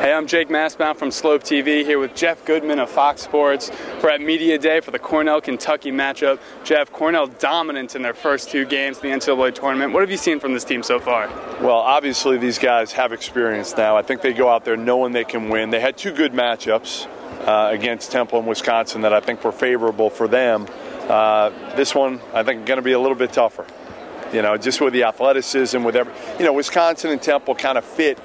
Hey, I'm Jake Mastbaum from SlopeTV here with Jeff Goodman of Fox Sports. We're at Media Day for the Cornell Kentucky matchup. Jeff, Cornell dominant in their first two games in the NCAA tournament. What have you seen from this team so far? Well, obviously, these guys have experience now. I think they go out there knowing they can win. They had two good matchups uh, against Temple and Wisconsin that I think were favorable for them. Uh, this one, I think, going to be a little bit tougher. You know, just with the athleticism, with every, you know, Wisconsin and Temple kind of fit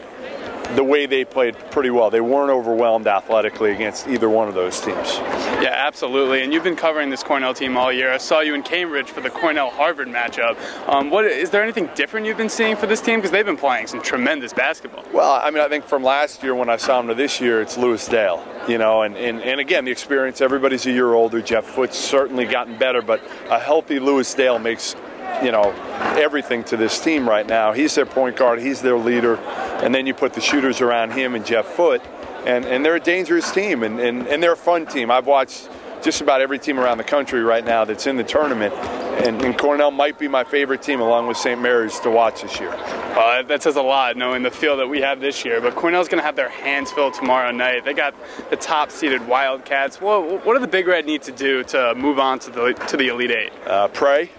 the way they played pretty well. They weren't overwhelmed athletically against either one of those teams. Yeah, absolutely. And you've been covering this Cornell team all year. I saw you in Cambridge for the Cornell Harvard matchup. Um, what is there anything different you've been seeing for this team because they've been playing some tremendous basketball? Well, I mean, I think from last year when I saw them to this year, it's Louis Dale. You know, and, and, and again, the experience. Everybody's a year older. Jeff Foote's certainly gotten better, but a healthy Louis Dale makes you know everything to this team right now. He's their point guard. He's their leader and then you put the shooters around him and Jeff Foote, and, and they're a dangerous team, and, and, and they're a fun team. I've watched just about every team around the country right now that's in the tournament, and, and Cornell might be my favorite team along with St. Mary's to watch this year. Well, that says a lot knowing the field that we have this year. But Cornell's going to have their hands filled tomorrow night. They got the top seeded Wildcats. What, what do the Big Red need to do to move on to the, to the Elite Eight? Uh, pray.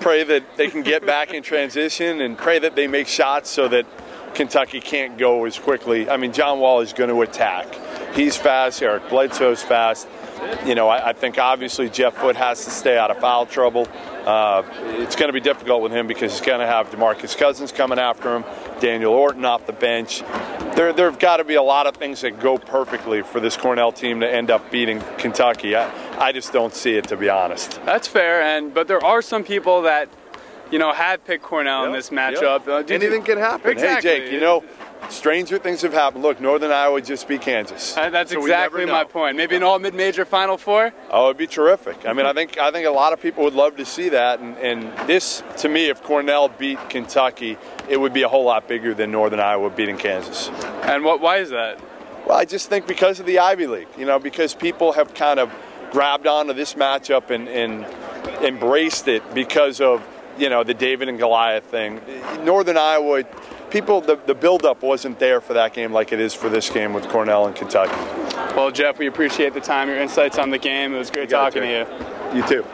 Pray that they can get back in transition and pray that they make shots so that Kentucky can't go as quickly. I mean, John Wall is going to attack. He's fast. Eric Bledsoe's fast. You know, I, I think obviously Jeff Foote has to stay out of foul trouble. Uh, it's going to be difficult with him because he's going to have DeMarcus Cousins coming after him, Daniel Orton off the bench. There, there have got to be a lot of things that go perfectly for this Cornell team to end up beating Kentucky. I, I just don't see it, to be honest. That's fair, and but there are some people that you know, had picked Cornell yep, in this matchup. Yep. Uh, Anything can happen. Exactly. Hey, Jake, you know, stranger things have happened. Look, Northern Iowa just beat Kansas. Uh, that's so exactly my point. Maybe an all mid-major Final Four. Oh, it'd be terrific. I mean, I think I think a lot of people would love to see that. And, and this, to me, if Cornell beat Kentucky, it would be a whole lot bigger than Northern Iowa beating Kansas. And what? Why is that? Well, I just think because of the Ivy League. You know, because people have kind of grabbed onto this matchup and, and embraced it because of you know, the David and Goliath thing. Northern Iowa, people, the, the buildup wasn't there for that game like it is for this game with Cornell and Kentucky. Well, Jeff, we appreciate the time, your insights on the game. It was great talking to you. You too.